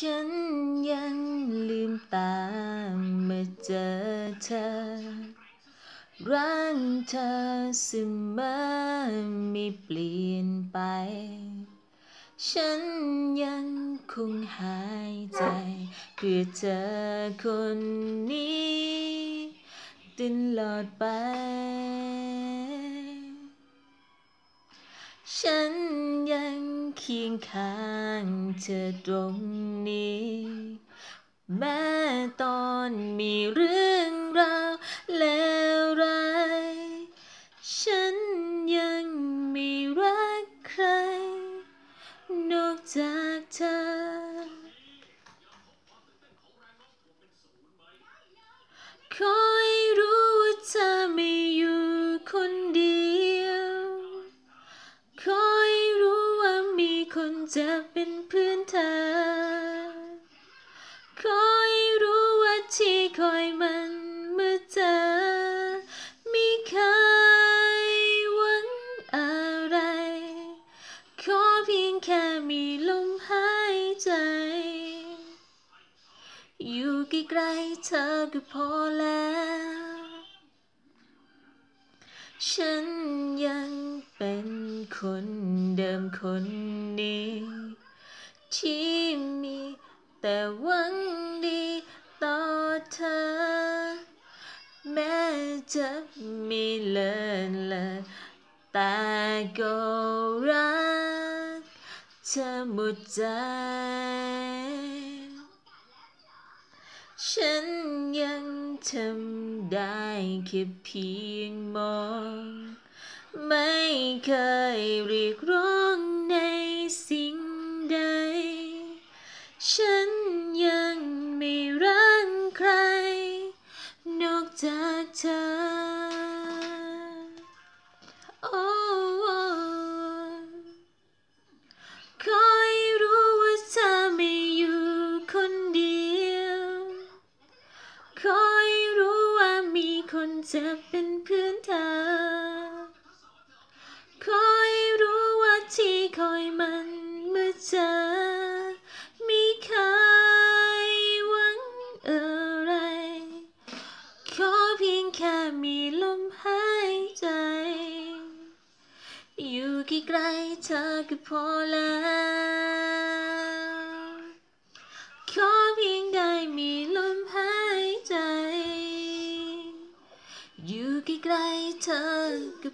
ฉันยังลืมตาเมื่อเจอเธอรักเธอเสมอไม่เปลี่ยนไป ฉันยังคงหายใจ เพื่อเธอคนนี้ตลอดไป ฉัน เคียงข้างเธอตรงนี้ แม้ตอนมีเรื่องราวเลวร้าย ฉันยังไม่รักใคร นอกจาก เป็นพื่อนเธอขอให้รู้ว่าที่คอยมันเมื่อเจอไม่เคยหวังอะไร ขอเพียงแค่มีลมหายใจ อยู่ใกล้ๆเธอก็พอแล้ว ฉันยังเป็นคนเดิมคนนี้ ที่มีแต่หวังดีต่อเธอ แม้จะไม่เลินเลิศแต่ก็รักเธอหมดใจ ฉันยังทำได้แค่เพียงมอง ไม่เคยเรียกร้อง นจะเป็นเพื่อนเธอขอให้รู้ว่าที่คอยมันเมื่อเจอไม่เคยหวังอะไร ขอเพียงแค่มีลมหายใจ อยู่ใกล้ๆเธอก็พอแล้ว อยู่